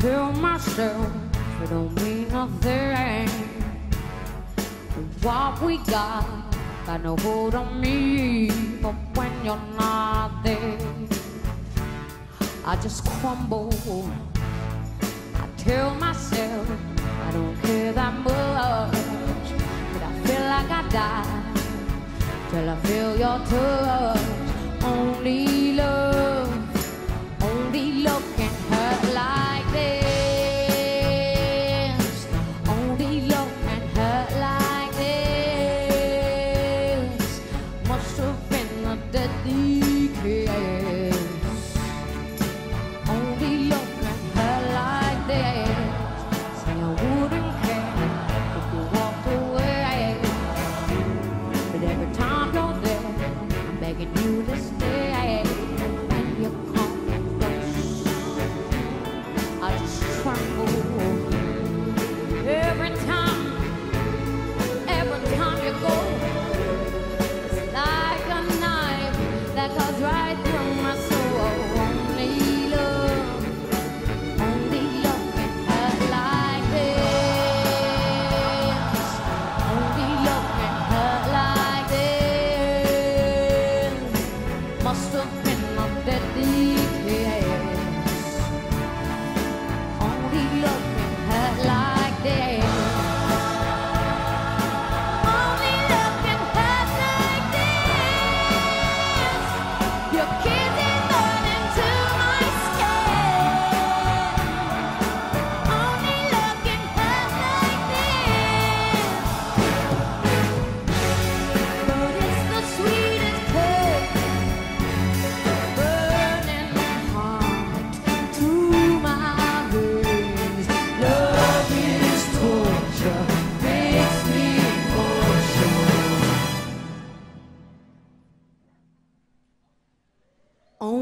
tell myself it don't mean nothing. What we got got no hold on me, but when you're not there, I just crumble. I tell myself I don't care that much, but I feel like I die till I feel your touch. Only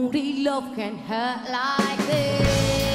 only love can hurt like this.